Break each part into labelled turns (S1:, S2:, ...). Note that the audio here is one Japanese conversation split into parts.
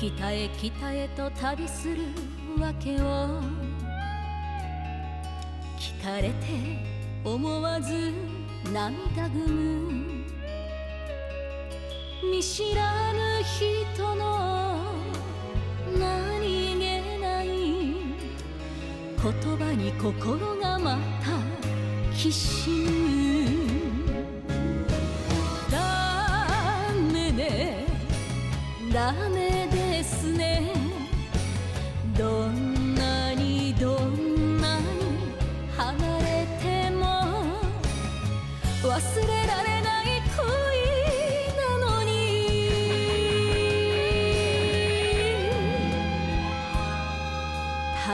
S1: 北へ北へと旅するわけを。聞かれて思わず涙ぐむ。見知らぬ人の何気ない。言葉に心がまたきしむ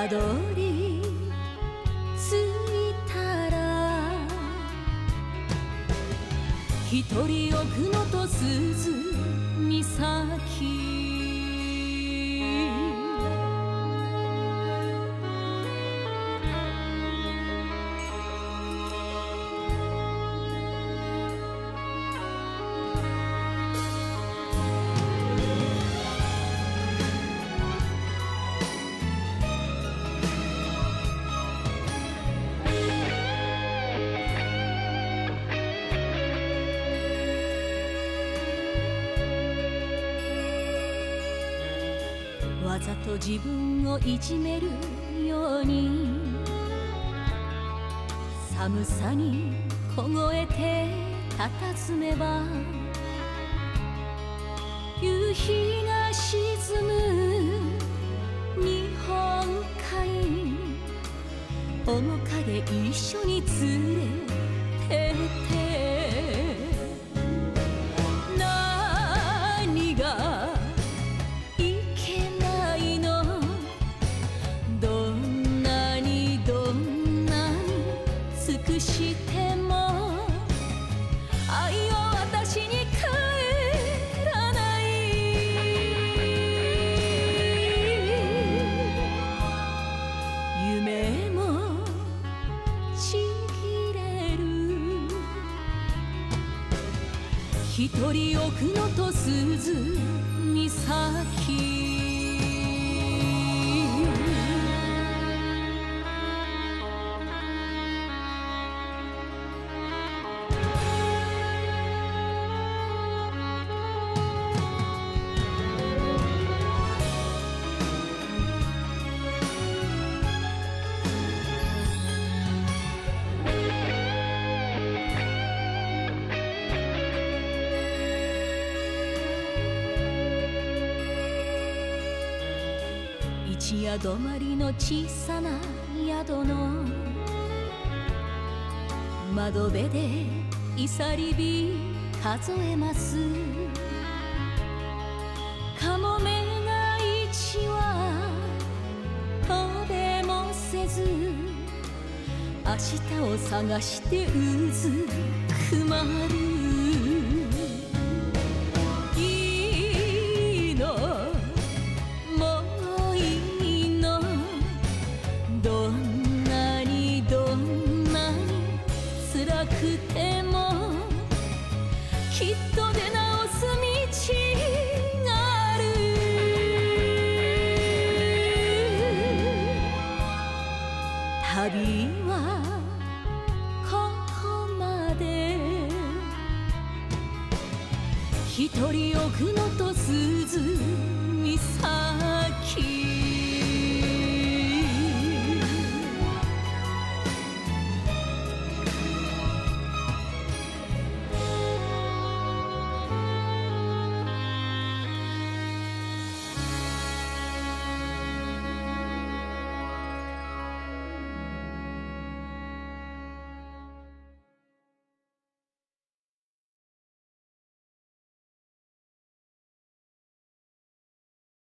S1: たどり着いたら一人置くのと鈴岬わざと自分をいじめるように。寒さに凍えて佇めば夕日が沈む日本海。面影一緒に連れてって。一人奥のと一夜止まりの小さな宿の窓辺でいさり火数えますかもめが一羽飛べもせず明日を探してうずくまるどんなにどんなに辛くてもきっと出直す道がある。旅はここまで。一人置くのと鈴岬。